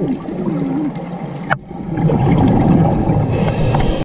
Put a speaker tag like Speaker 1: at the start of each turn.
Speaker 1: Mm. Mm.